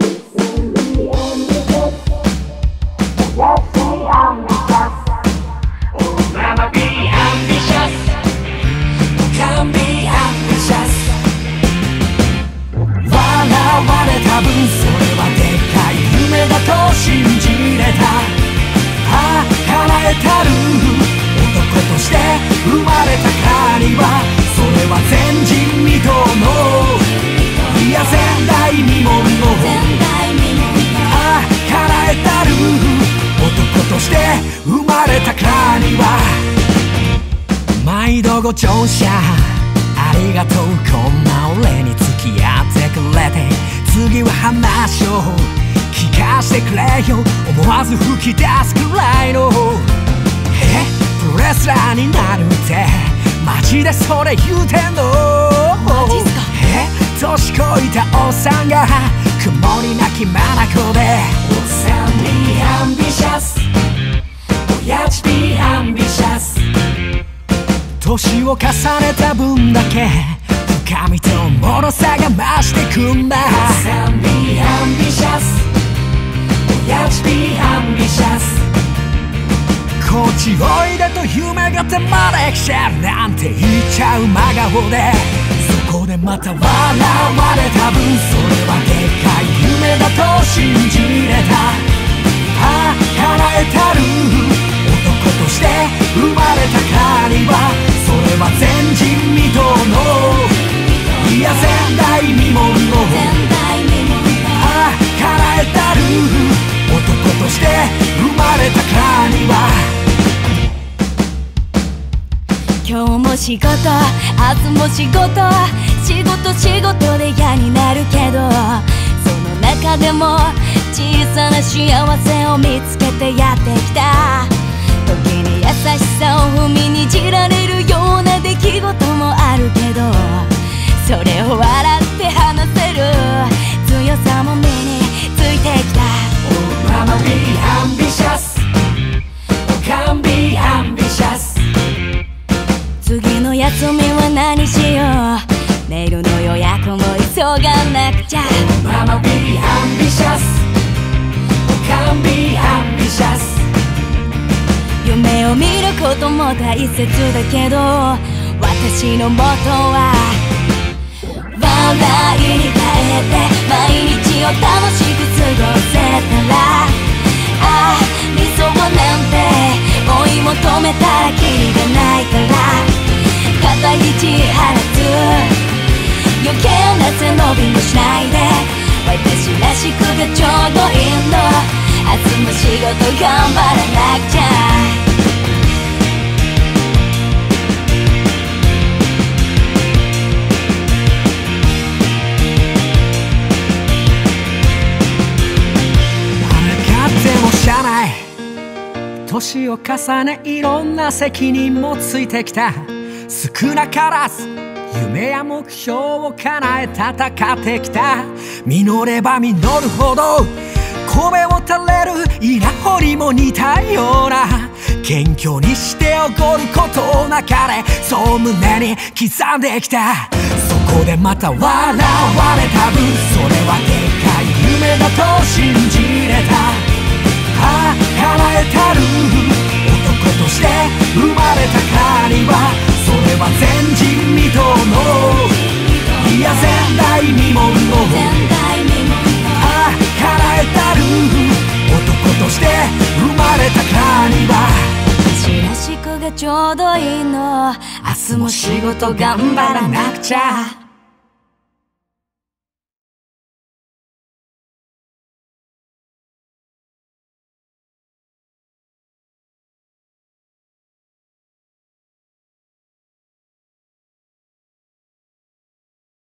毎度ご乗車ありがとうこんな俺に付き合ってくれて。次は話を聞かせてくれよ。思わず吹き出すくらいの。え？プロレスラーになるって。マジでそれ言うてんの？マジっすか？え？年こいたおっさんが曇りなき眼で。おっさんにアンビシャス親父にアンビシャス年を重ねた分だけ深みと脆さが増してくんだ。サンビアンビシャス親父ビアンビシャスこっちおいでと夢が手まで来ちゃうなんて言っちゃう真顔で。そこでまた笑われた分それはでかい夢だと信じれ仕事明日も仕事仕事仕事で嫌になるけどその中でも小さな幸せを見つけてやってきた。ことも大切だけど私のモトは笑いに変えて毎日を楽しく過ごせたらああ理想なんて追い求めたらキリがないから肩肘張らず余計な背伸びもしないで私らしくがちょうどいいの。明日も仕事頑張ら年を重ねいろんな責任もついてきた。少なからず夢や目標を叶え戦ってきた。実れば実るほど米を垂れる稲掘りも似たような謙虚にしておごることなかれそう胸に刻んできた。そこでまた笑われた分それはでかちょうどいいの。明日も仕事頑張らなくちゃ。